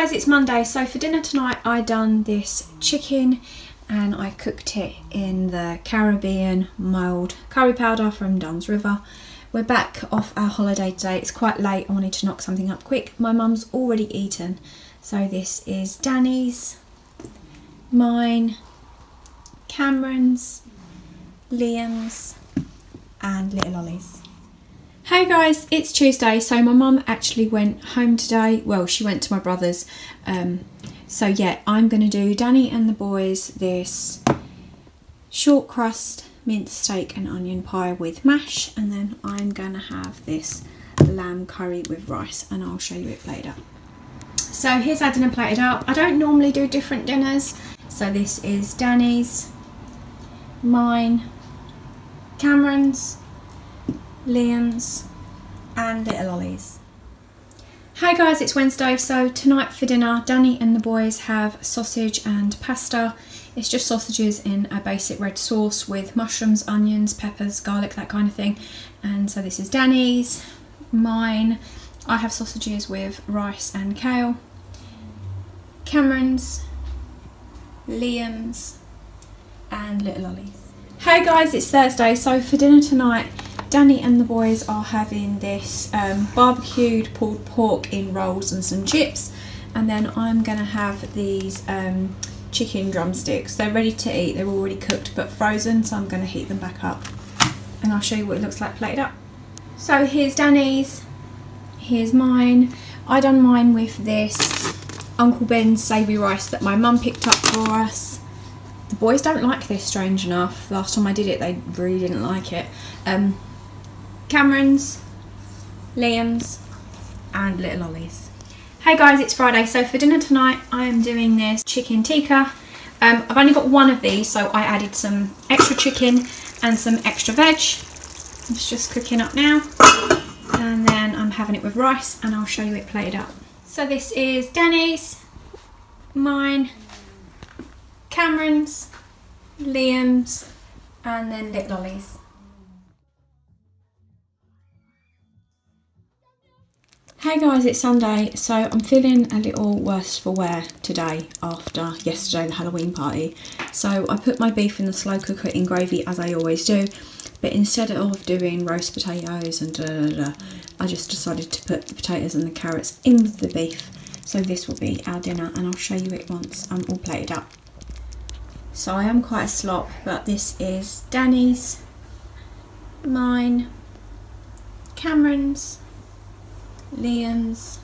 guys, it's Monday. So for dinner tonight, I done this chicken and I cooked it in the Caribbean mild curry powder from Dunn's River. We're back off our holiday today. It's quite late. I wanted to knock something up quick. My mum's already eaten. So this is Danny's, mine, Cameron's, Liam's and Little Ollie's. Hey guys, it's Tuesday. So my mum actually went home today. Well, she went to my brother's. Um, so yeah, I'm going to do Danny and the boys this short crust minced steak and onion pie with mash. And then I'm going to have this lamb curry with rice and I'll show you it later. So here's our dinner plated up. I don't normally do different dinners. So this is Danny's, mine, Cameron's, Liam's and Little Ollie's. Hi guys, it's Wednesday, so tonight for dinner, Danny and the boys have sausage and pasta. It's just sausages in a basic red sauce with mushrooms, onions, peppers, garlic, that kind of thing. And so this is Danny's, mine. I have sausages with rice and kale. Cameron's, Liam's, and Little Ollie's. Hey guys, it's Thursday, so for dinner tonight, Danny and the boys are having this um, barbecued pulled pork in rolls and some chips. And then I'm going to have these um, chicken drumsticks. They're ready to eat. They're already cooked but frozen. So I'm going to heat them back up. And I'll show you what it looks like plated up. So here's Danny's. Here's mine. I done mine with this Uncle Ben's savoury rice that my mum picked up for us. The boys don't like this, strange enough. Last time I did it, they really didn't like it. Um, Cameron's, Liam's and Little Ollie's. Hey guys, it's Friday, so for dinner tonight I am doing this chicken tikka. Um, I've only got one of these, so I added some extra chicken and some extra veg. It's just cooking up now. And then I'm having it with rice and I'll show you it plated up. So this is Danny's, mine, Cameron's, Liam's and then Little Ollie's. Hey guys, it's Sunday, so I'm feeling a little worse for wear today after yesterday, the Halloween party. So I put my beef in the slow cooker in gravy as I always do, but instead of doing roast potatoes and da da da, I just decided to put the potatoes and the carrots in the beef. So this will be our dinner and I'll show you it once I'm all plated up. So I am quite a slop, but this is Danny's, mine, Cameron's, Liam's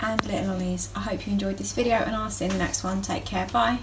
and Little Ollie's. I hope you enjoyed this video and I'll see you in the next one. Take care. Bye.